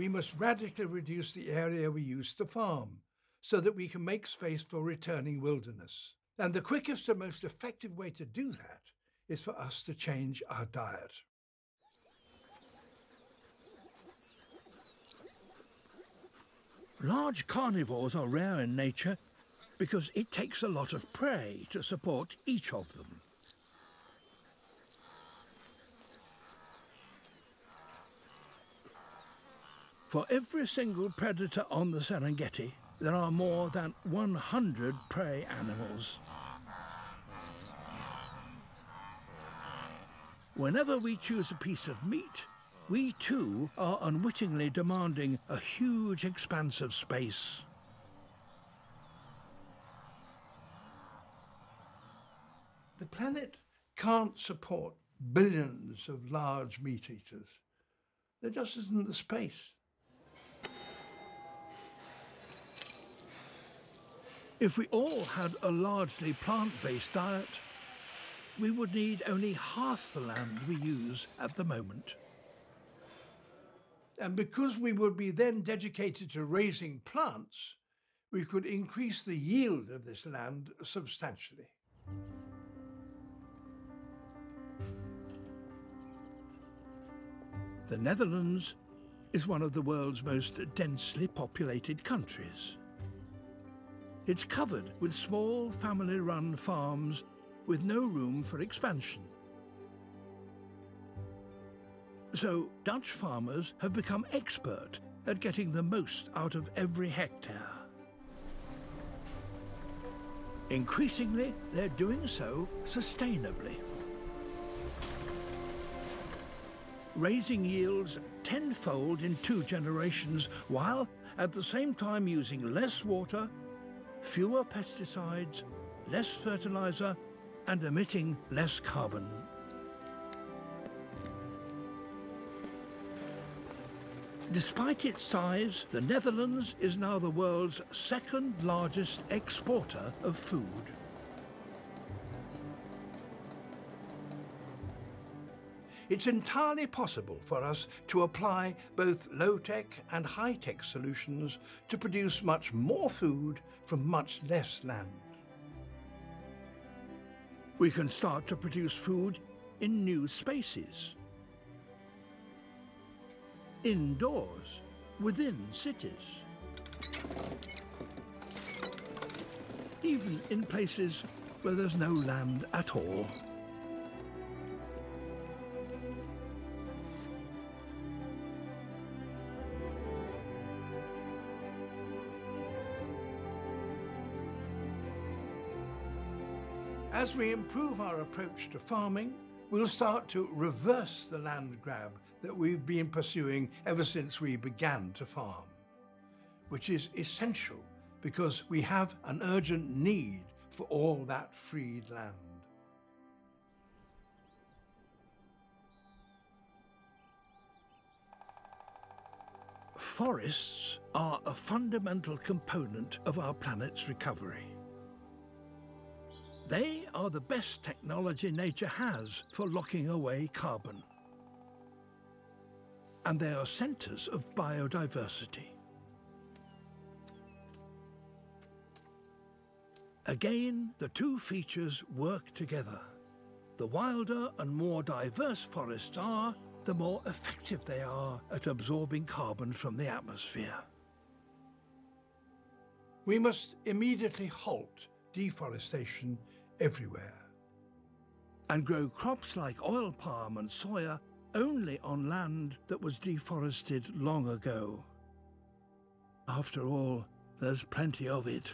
we must radically reduce the area we use to farm so that we can make space for returning wilderness. And the quickest and most effective way to do that is for us to change our diet. Large carnivores are rare in nature because it takes a lot of prey to support each of them. For every single predator on the Serengeti, there are more than 100 prey animals. Whenever we choose a piece of meat, we too are unwittingly demanding a huge expanse of space. The planet can't support billions of large meat eaters. There just isn't the space. If we all had a largely plant-based diet, we would need only half the land we use at the moment. And because we would be then dedicated to raising plants, we could increase the yield of this land substantially. The Netherlands is one of the world's most densely populated countries. It's covered with small family-run farms with no room for expansion. So Dutch farmers have become expert at getting the most out of every hectare. Increasingly, they're doing so sustainably. Raising yields tenfold in two generations, while at the same time using less water, fewer pesticides, less fertilizer, and emitting less carbon. Despite its size, the Netherlands is now the world's second largest exporter of food. It's entirely possible for us to apply both low-tech and high-tech solutions to produce much more food from much less land. We can start to produce food in new spaces indoors, within cities. Even in places where there's no land at all. As we improve our approach to farming, we'll start to reverse the land grab that we've been pursuing ever since we began to farm, which is essential because we have an urgent need for all that freed land. Forests are a fundamental component of our planet's recovery. They are the best technology nature has for locking away carbon. And they are centres of biodiversity. Again, the two features work together. The wilder and more diverse forests are, the more effective they are at absorbing carbon from the atmosphere. We must immediately halt deforestation everywhere. And grow crops like oil palm and soya only on land that was deforested long ago. After all, there's plenty of it.